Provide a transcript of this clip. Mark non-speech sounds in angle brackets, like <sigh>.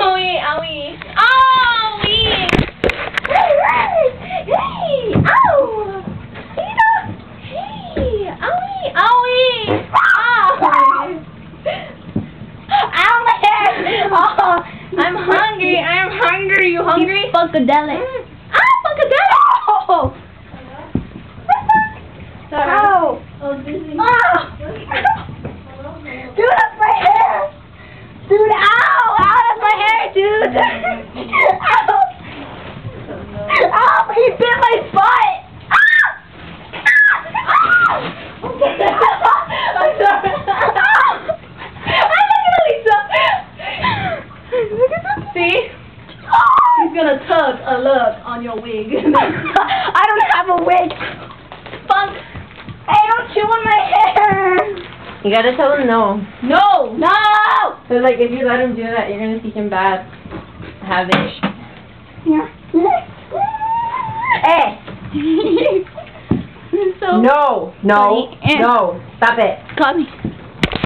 Owie, owie. Owie! Hey! Ow! Hey! Owie! Owie! Ow! Ow! Oh, I'm hungry. I'm hungry. You hungry? Funkadelic. Mm. Ah, funkadelic! Oh! Sorry. Ow! Oh, Disney. Ah! Dude, that's my hair! Dude, ow! Ow, that's my hair, dude! ow! Ow, he bit my butt! Ah! Ah! Ah! I'm sorry. Ah! Ah, look at Lisa! Look at that. See? He's gonna tug a look on your wig. I don't have a wig. Funk. Hey, don't chew on my hair. You gotta tell him no. No, no. So like if you let him do that, you're gonna teach him bad habits. Yeah. Eh. <laughs> Hey. so No, no, no. Stop it. Got me.